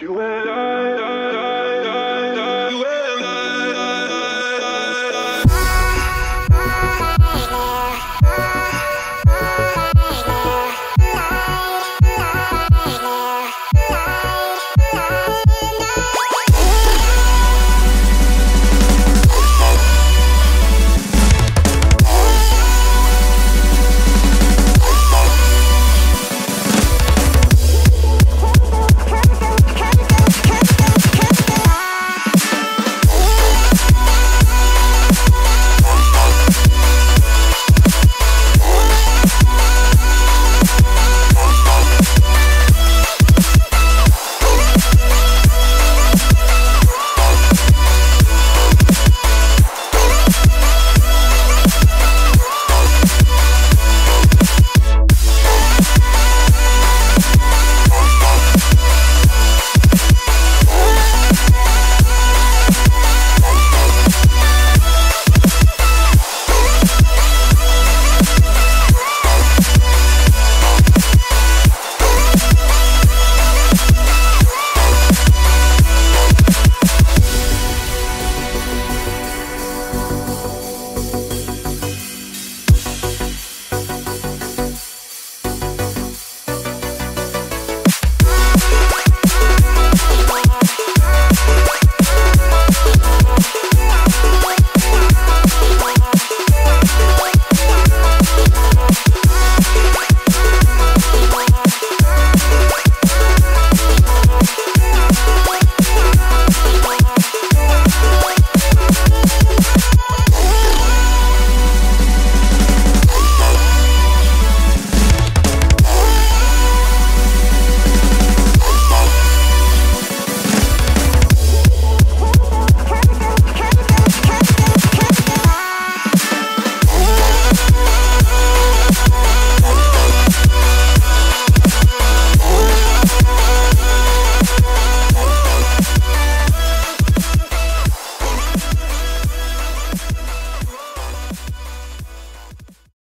you